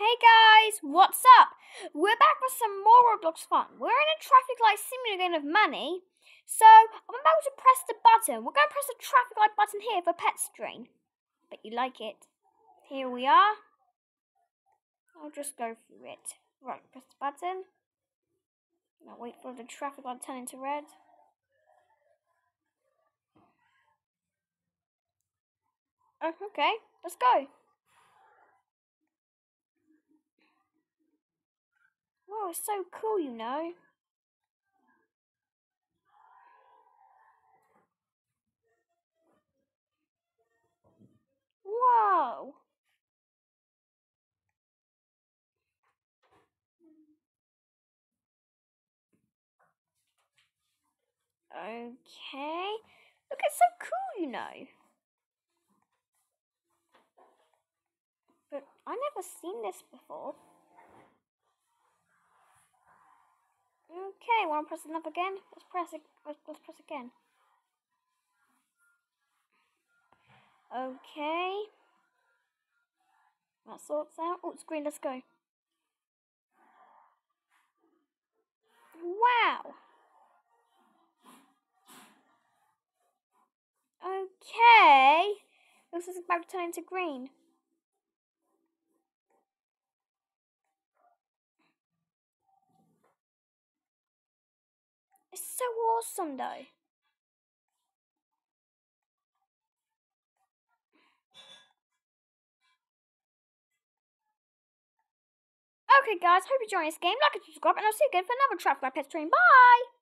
Hey guys, what's up? We're back with some more Roblox fun. We're in a traffic light simulator game of money. So, I'm about to press the button. We're going to press the traffic light button here for pedestrian. Bet you like it. Here we are. I'll just go through it. Right, press the button. Now wait for the traffic light to turn into red. Oh, okay. Let's go. Wow, it's so cool, you know. Whoa. Okay. Look, it's so cool, you know. But I never seen this before. Okay, want to press enough again? Let's press it. Let's, let's press again. Okay. That sorts out. Oh, it's green. Let's go. Wow. Okay. Looks like it's about to turn into green. It's so awesome though. Okay guys, hope you enjoyed this game. Like and subscribe and I'll see you again for another Traffic by Pet Train. Bye!